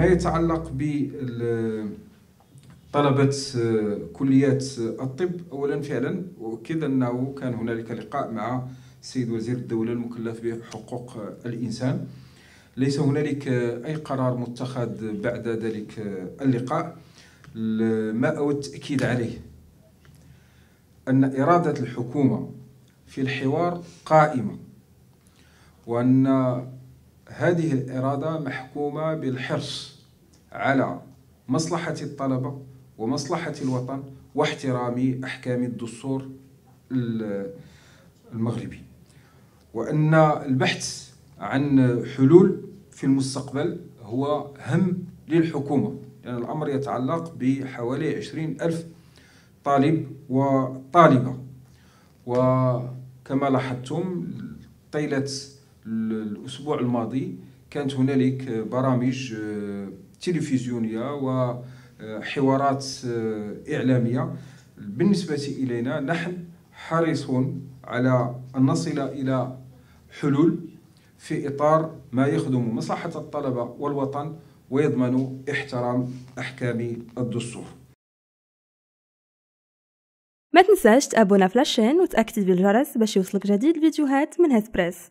ما يتعلق بطلبة كليات الطب أولا فعلا أؤكد أنه كان هنالك لقاء مع السيد وزير الدولة المكلف بحقوق الإنسان. ليس هنالك أي قرار متخذ بعد ذلك اللقاء. ما أود التأكيد عليه؟ أن إرادة الحكومة في الحوار قائمة وأن هذه الإرادة محكومة بالحرص على مصلحة الطلبة ومصلحة الوطن واحترام أحكام الدستور المغربي. وأن البحث عن حلول في المستقبل هو هم للحكومة لأن يعني الأمر يتعلق بحوالي عشرين ألف طالب وطالبة. وكما لاحظتم طيلة الأسبوع الماضي كانت هنالك برامج آه، تلفزيونية وحوارات آه، إعلامية. بالنسبة إلينا نحن حريصون على أن نصل إلى حلول في إطار ما يخدم مصلحة الطلبة والوطن ويضمن احترام أحكام الدستور. ما تنساش تابونا فلاشين وتأكد بالجرس باش يوصلك جديد الفيديوهات من هاد بريس.